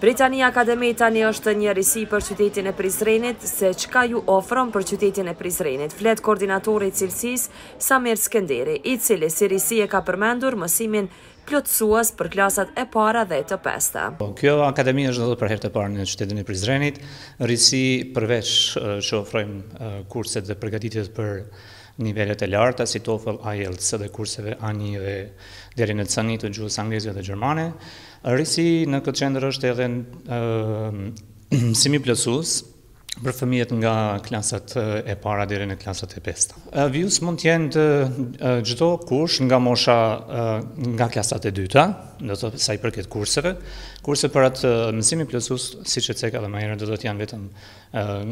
Britania Akademi tani është një risi për qytetin e Prizrenit, se çka ju ofron për qytetin e Prizrenit, flet koordinatori i cilësisë, Samir Skenderi, i cili si risi e ka përmendur mësimin plotësues për klasat e para dhe të pesta. Kjo akademi është hapur për herë të parë në qytetin e Prizrenit, risi përveç që ofrojmë kurset dhe përgatitje për Nivelet e larta si TOEFL, IELTS dhe kurseve A-një dhe deri në C-një të gjuhës angleze dhe gjermane. Risi në këtë qendër është edhe mësimi plotësues për fëmijët nga klasat e para deri në klasat e pesta. Vijues mund të jenë çdokush nga mosha nga klasat e dyta, do të thotë sa i përket kurseve, kurse për atë mësimi plotësues, siç e ceka edhe më herët, do të thotë janë vetëm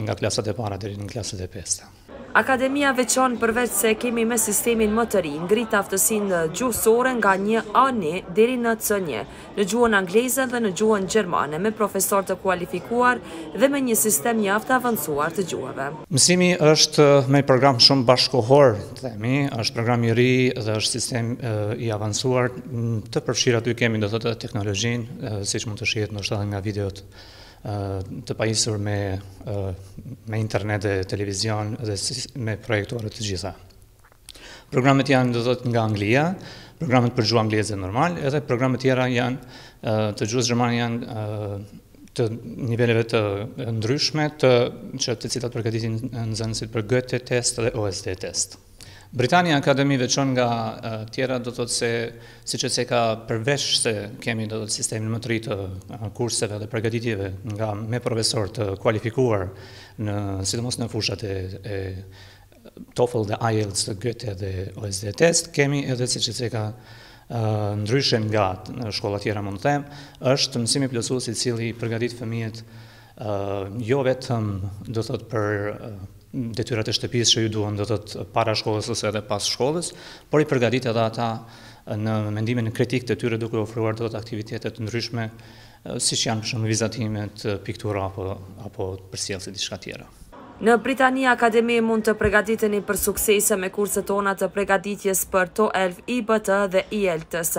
nga klasat e para deri në klasat e pesta. Akademia veçon përveç se kemi me sistemin më të ri ngrit aftësinë gjuhësore nga një A një deri në C një në gjuhën angleze dhe në gjuhën gjermane me profesorë të kualifikuar dhe me një sistem mjaft të avancuar të gjuhëve. Mësimi është me program shumë bashkëkohor, themi, është program i ri dhe është sistem i avancuar, të përfshirë aty kemi do thotë edhe teknologjinë, siç mund të shihet ndoshta edhe nga videot të pajisur me me internet dhe televizion dhe me projektore të gjitha. Programet janë do thotë nga Anglia, programet për gjuhë angleze normal, edhe programet tjera janë të gjuhës gjermane janë të niveleve të ndryshme të që të cilat përgatitin nxënësit për Goethe test dhe OSD test. Britania Academy veçon nga tjera do të thotë se siç e ceka përveç se kemi do të thotë sistemin më të ri të kurseve dhe përgatitjeve nga me profesorë të kualifikuar në sidomos në fushat e, e TOEFL dhe IELTS dhe Goethe dhe OSD test, kemi edhe siç e ceka ndryshe nga shkollat tjera mund të them, është mësimi plotësues i cili përgatit fëmijët jo vetëm do thot për detyrat e shtëpisë që ju duhen do thot para shkollës ose edhe pas shkollës, por i përgatit edhe ata në mendimin kritik të tyre duke ofruar do thot aktivitete të ndryshme siç janë për shembull vizatimet, piktura apo apo përcjellë si diçka tjera. Në Britani Academy mund të përgatiteni për suksese me kurset tona të pregatitjes për TOEFL, IBT dhe IELTS.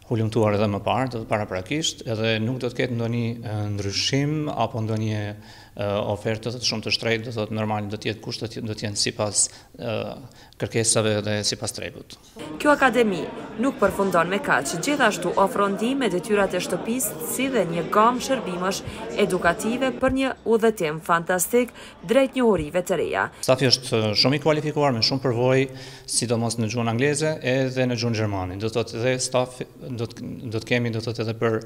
hulumtuar edhe më parë, do thotë paraprakisht, edhe nuk do të ketë ndonjë ndryshim apo ndonjë ofertë do thotë shumë të shtrejtë, do të thotë normal do të jetë kushtet do të jenë sipas kërkesave dhe sipas tregut. Kjo akademi nuk përfundon me kaq, gjithashtu ofron ndihmë me detyrat e shtëpisë si dhe një gamë shërbimësh edukative për një udhëtim fantastik drejt njohurive të reja. Stafi është shumë i kualifikuar, me shumë përvojë, sidomos në gjuhën angleze edhe në gjuhën gjermane. Do të thotë edhe staf do të kemi do të thotë edhe për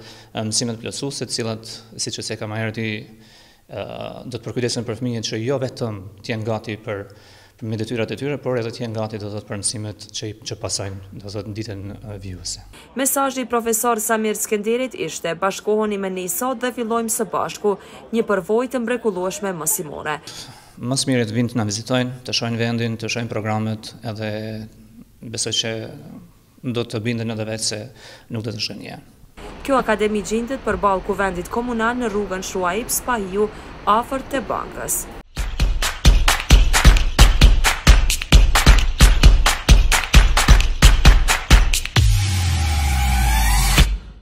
mësimet plotësuese, të cilat siç e ceka më herët do të përkujdesen për fëmijët që jo vetëm të jenë gati për me detyrat e tyre, por edhe të jenë gati, do të thotë, për mësimet që pasojnë, do të thotë, ditën vijuese. Mesazhi i profesor Samir Skënderit ishte, Bashkohuni me ne sot dhe fillojmë së bashku një përvojë të mrekullueshme mësimore. Më së miri të vinë të na vizitojnë, të shohin vendin, të shohin programet, edhe besoj që Do të binden edhe vetë se nuk do të zhgënjehen. Kjo akademi gjindet përballë Kuvendit Komunal në rrugën Shuaip Spahiu, afër te bankës.